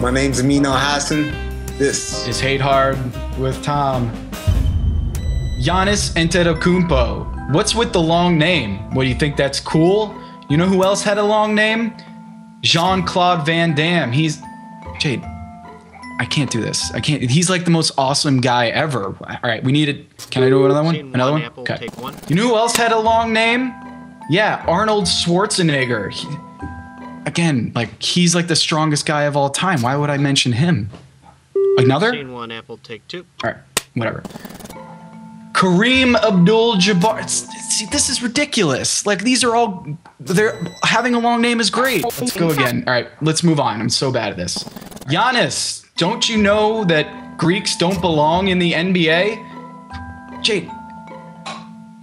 My name's Amin Elhassan. This is Hate Hard with Tom. Giannis Antetokounmpo. What's with the long name? What do you think that's cool? You know who else had a long name? Jean Claude Van Damme. He's Jade. I can't do this. I can't. He's like the most awesome guy ever. All right, we need it. Can I do another one? Another one? Okay. You know who else had a long name? Yeah, Arnold Schwarzenegger. He, again, like he's like the strongest guy of all time. Why would I mention him? Another? Scene one, Apple, take two. All right, whatever. Kareem Abdul-Jabbar. See, this is ridiculous. Like these are all. They're having a long name is great. Let's go again. All right, let's move on. I'm so bad at this. Giannis. Don't you know that Greeks don't belong in the NBA? Jade.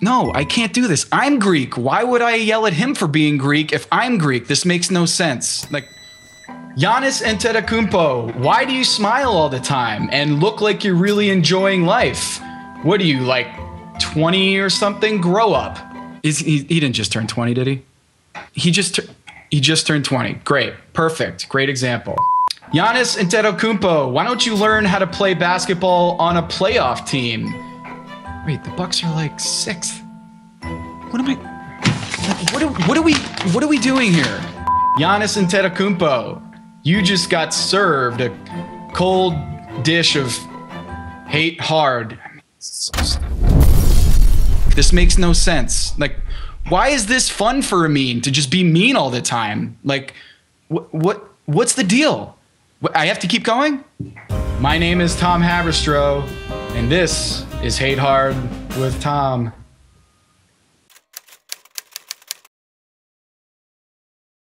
No, I can't do this. I'm Greek. Why would I yell at him for being Greek if I'm Greek? This makes no sense. Like, Giannis Antetokounmpo, why do you smile all the time and look like you're really enjoying life? What are you, like 20 or something? Grow up. Is he, he didn't just turn 20, did he? He just he just turned 20. Great. Perfect. Great example. Giannis Antetokounmpo, why don't you learn how to play basketball on a playoff team? Wait, the Bucks are like sixth. What am I? What are, what are we? What are we doing here? Giannis and Antetokounmpo, you just got served a cold dish of hate hard. This makes no sense. Like, why is this fun for Amin to just be mean all the time? Like, what? What? What's the deal? I have to keep going? My name is Tom Haberstroh, and this is Hate Hard with Tom.